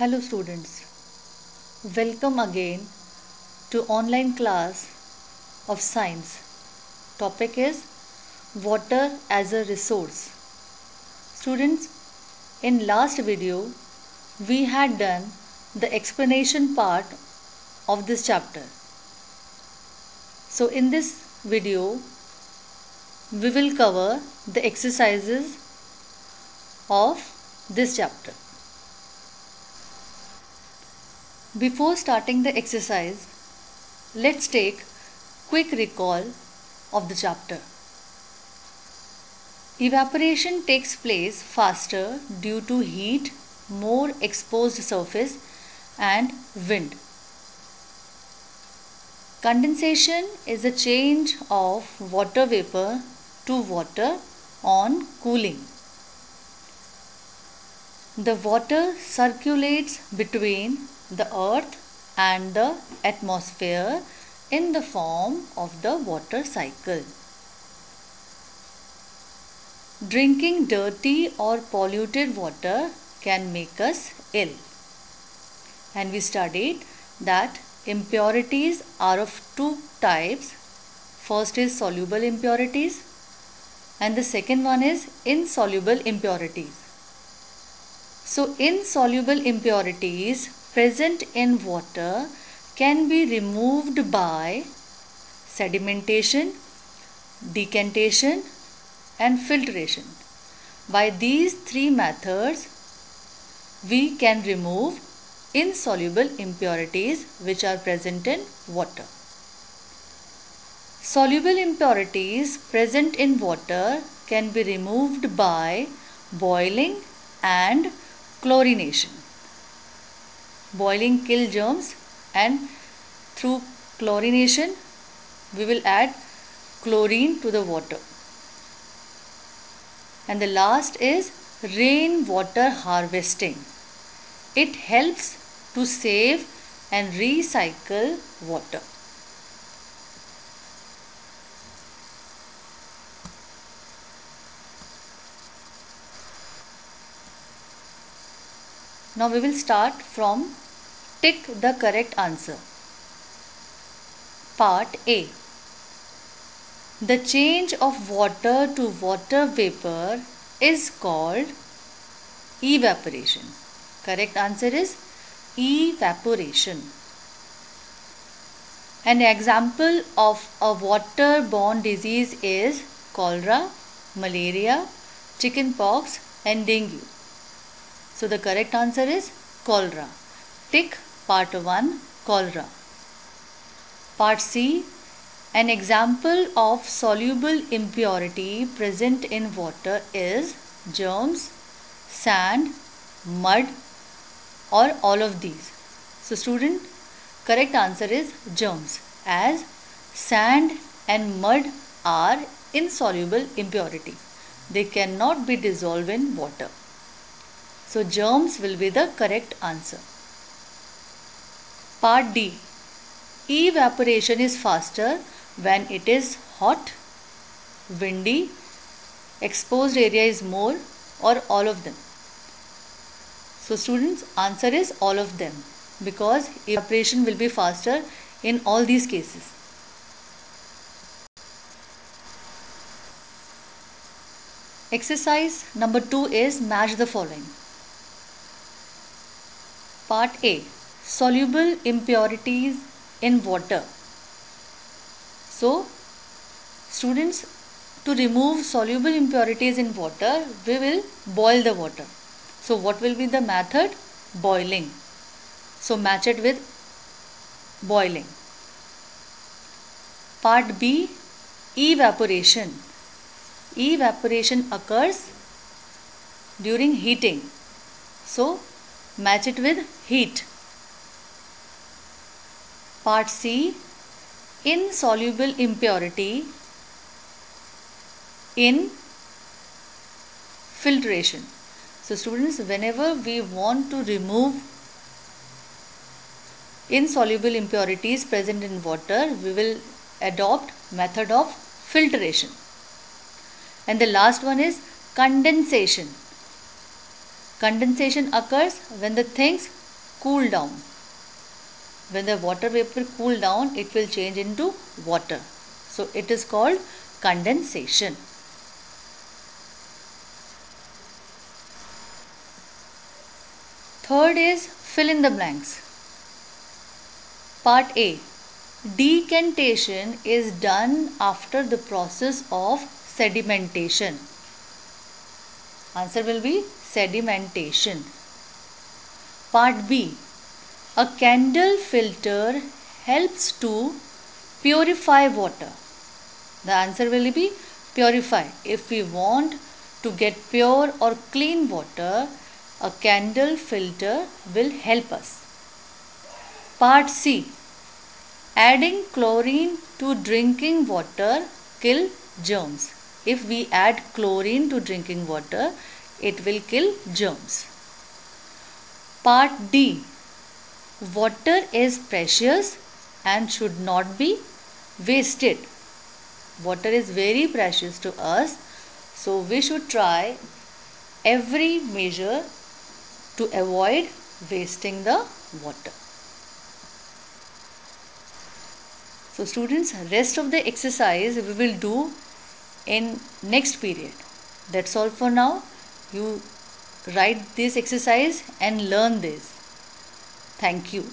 Hello students. Welcome again to online class of science. Topic is water as a resource. Students, in last video we had done the explanation part of this chapter. So in this video we will cover the exercises of this chapter. Before starting the exercise, let's take quick recall of the chapter. Evaporation takes place faster due to heat, more exposed surface and wind. Condensation is a change of water vapor to water on cooling. The water circulates between the earth and the atmosphere in the form of the water cycle. Drinking dirty or polluted water can make us ill. And we studied that impurities are of two types. First is soluble impurities and the second one is insoluble impurities. So insoluble impurities present in water can be removed by sedimentation, decantation and filtration. By these three methods, we can remove insoluble impurities which are present in water. Soluble impurities present in water can be removed by boiling and chlorination boiling kill germs and through chlorination we will add chlorine to the water. And the last is rain water harvesting. It helps to save and recycle water now we will start from Tick the correct answer. Part A The change of water to water vapor is called evaporation. Correct answer is evaporation. An example of a waterborne disease is cholera, malaria, chickenpox and dengue. So the correct answer is cholera. Tick Part 1 Cholera. Part C An example of soluble impurity present in water is germs, sand, mud or all of these. So student correct answer is germs as sand and mud are insoluble impurity. They cannot be dissolved in water. So germs will be the correct answer. Part D Evaporation is faster when it is hot, windy, exposed area is more or all of them. So students answer is all of them because evaporation will be faster in all these cases. Exercise number 2 is match the following. Part A soluble impurities in water. So, students, to remove soluble impurities in water, we will boil the water. So, what will be the method? Boiling. So, match it with boiling. Part B Evaporation. Evaporation occurs during heating. So, match it with heat. Part C Insoluble impurity in filtration. So students whenever we want to remove insoluble impurities present in water we will adopt method of filtration. And the last one is condensation. Condensation occurs when the things cool down. When the water vapor cool down it will change into water. So it is called condensation. Third is fill in the blanks. Part a. Decantation is done after the process of sedimentation. Answer will be sedimentation part b a candle filter helps to purify water. The answer will be purify. If we want to get pure or clean water, a candle filter will help us. Part C Adding chlorine to drinking water kill germs. If we add chlorine to drinking water, it will kill germs. Part D Water is precious and should not be wasted. Water is very precious to us, so we should try every measure to avoid wasting the water. So students, rest of the exercise we will do in next period. That's all for now. You write this exercise and learn this. Thank you.